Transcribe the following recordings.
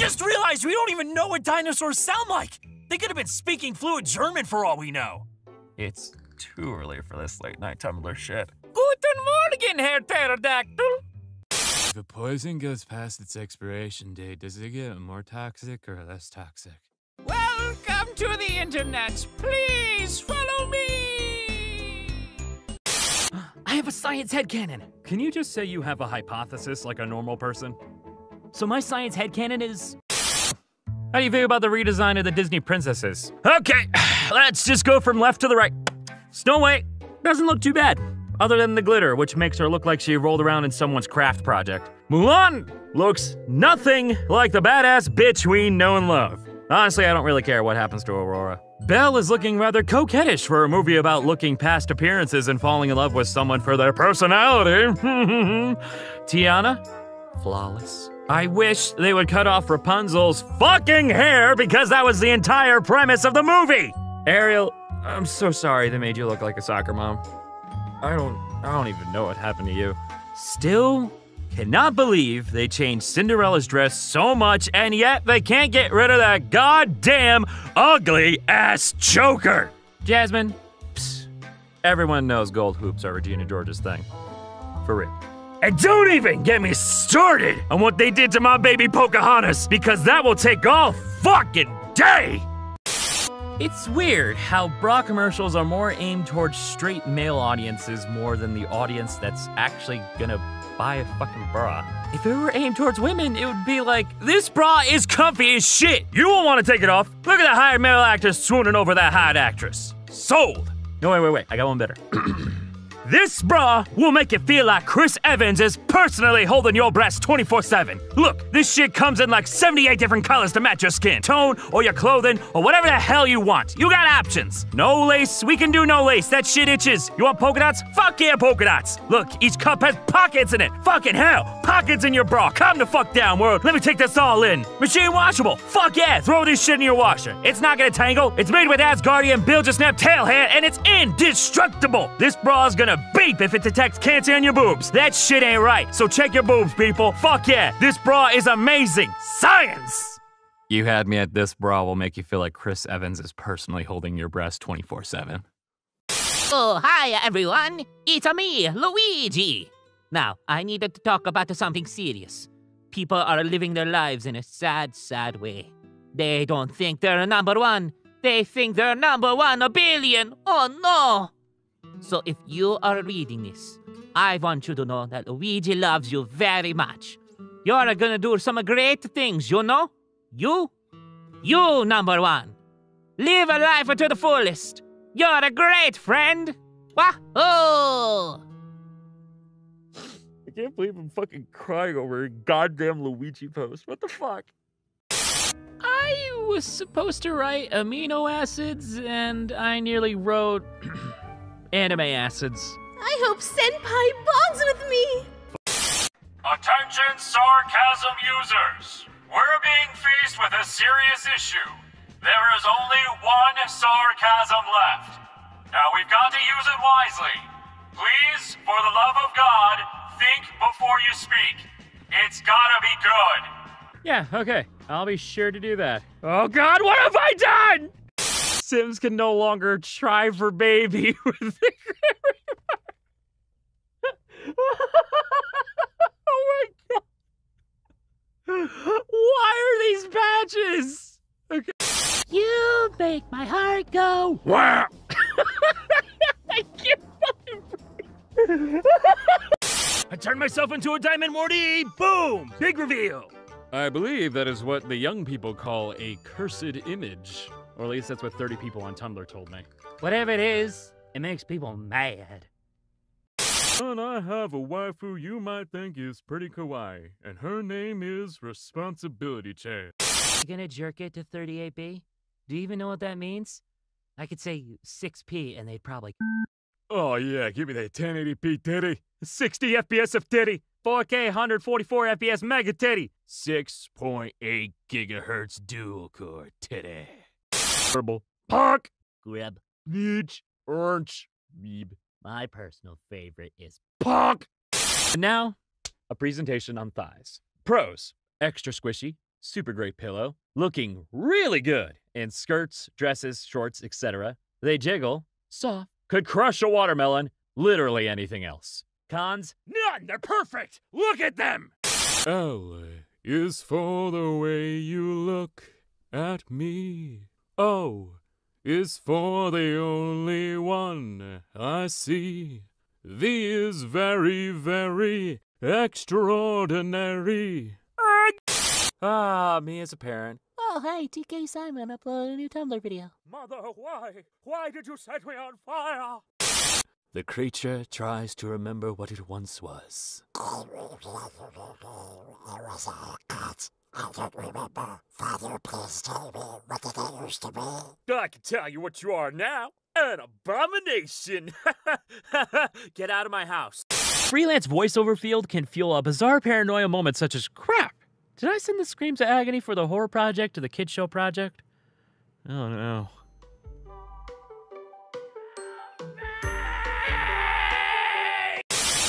just realized we don't even know what dinosaurs sound like. They could have been speaking fluent German for all we know. It's too early for this late night Tumblr shit. Guten Morgen, Herr Pterodactyl. If a poison goes past its expiration date, does it get more toxic or less toxic? Welcome to the internet. Please follow me. I have a science head headcanon. Can you just say you have a hypothesis like a normal person? So my science headcanon is. How do you feel about the redesign of the Disney princesses? Okay, let's just go from left to the right. Snow White doesn't look too bad, other than the glitter, which makes her look like she rolled around in someone's craft project. Mulan looks nothing like the badass bitch we know and love. Honestly, I don't really care what happens to Aurora. Belle is looking rather coquettish for a movie about looking past appearances and falling in love with someone for their personality. Tiana, flawless. I wish they would cut off Rapunzel's fucking hair because that was the entire premise of the movie. Ariel, I'm so sorry they made you look like a soccer mom. I don't I don't even know what happened to you. Still cannot believe they changed Cinderella's dress so much and yet they can't get rid of that goddamn ugly ass choker. Jasmine, psst, everyone knows gold hoops are Regina George's thing. For real. And don't even get me started on what they did to my baby Pocahontas, because that will take all fucking day! It's weird how bra commercials are more aimed towards straight male audiences more than the audience that's actually gonna buy a fucking bra. If it were aimed towards women, it would be like, this bra is comfy as shit! You won't wanna take it off! Look at that hired male actor swooning over that hot actress. Sold! No, wait, wait, wait, I got one better. This bra will make it feel like Chris Evans is personally holding your breast 24 7. Look, this shit comes in like 78 different colors to match your skin, tone, or your clothing, or whatever the hell you want. You got options. No lace, we can do no lace. That shit itches. You want polka dots? Fuck yeah, polka dots. Look, each cup has pockets in it. Fucking hell, pockets in your bra. Calm the fuck down, world. Let me take this all in. Machine washable. Fuck yeah, throw this shit in your washer. It's not gonna tangle. It's made with Asgardian Bilgesnipe tail hair, and it's indestructible. This bra's gonna beep if it detects cancer in your boobs. That shit ain't right. So check your boobs, people. Fuck yeah, this bra is amazing. Science! You had me at this bra will make you feel like Chris Evans is personally holding your breast 24 7. Oh, hi everyone. It's me, Luigi. Now, I needed to talk about something serious. People are living their lives in a sad, sad way. They don't think they're number one. They think they're number one a billion. Oh no! So if you are reading this, I want you to know that Luigi loves you very much. You're gonna do some great things, you know? You? You, number one. Live a life to the fullest. You're a great friend. Wahoo! I can't believe I'm fucking crying over a goddamn Luigi post. What the fuck? I was supposed to write amino acids, and I nearly wrote anime acids. I hope Senpai bonds with me. Attention sarcasm users! We're being faced with a serious issue. There is only one sarcasm left. Now we've got to use it wisely. Please, for the love of God, think before you speak. It's gotta be good. Yeah, okay. I'll be sure to do that. Oh god, what have I done? Sims can no longer try for baby with the Oh my god. Why are these patches? Okay. You make my heart go. Wow. I can't fucking I turned myself into a Diamond Morty! Boom! Big reveal! I believe that is what the young people call a cursed image. Or at least that's what 30 people on Tumblr told me. Whatever it is, it makes people mad. And I have a wife who you might think is pretty kawaii, and her name is Responsibility Chan. You gonna jerk it to 38B? Do you even know what that means? I could say 6P and they'd probably. Oh yeah, give me that 1080p titty. 60 FPS of titty. 4K 144 FPS mega titty. 6.8 gigahertz dual core titty. Purple. Park. Grub. Bitch. Orange. Beeb. My personal favorite is Punk. And now, a presentation on thighs. Pros. Extra squishy, super great pillow, looking really good in skirts, dresses, shorts, etc. They jiggle, soft, could crush a watermelon, literally anything else. Cons? None! They're perfect! Look at them! L is for the way you look at me. O is for the only one I see. V is very, very extraordinary. Ah, me as a parent. Oh, hi, TK Simon uploaded a new Tumblr video. Mother, why? Why did you set me on fire? The creature tries to remember what it once was. I don't remember. Father, please tell me what did I used to be? I can tell you what you are now. An abomination. Get out of my house. Freelance voiceover field can fuel a bizarre paranoia moment such as crap. Did I send the screams of agony for the horror project to the kid show project? Oh no.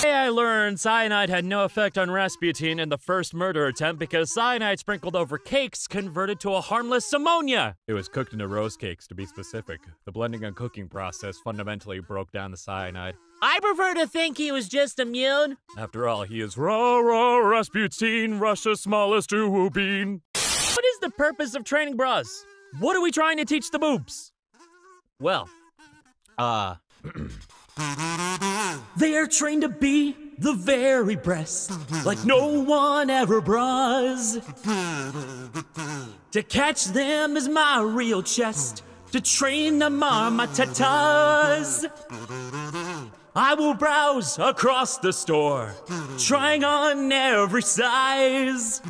I learned cyanide had no effect on Rasputin in the first murder attempt because cyanide sprinkled over cakes converted to a harmless ammonia. It was cooked into rose cakes, to be specific. The blending and cooking process fundamentally broke down the cyanide. I prefer to think he was just immune. After all, he is raw, raw Rasputin, Russia's smallest uwu bean. What is the purpose of training bras? What are we trying to teach the boobs? Well, uh. they are trained to be the very breast, like no one ever bras. To catch them is my real chest, to train them are my tatas. I will browse across the store, trying on every size.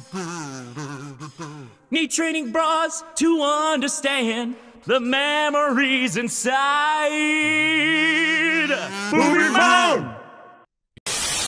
Need training bras to understand the memories inside. Boogie Bone!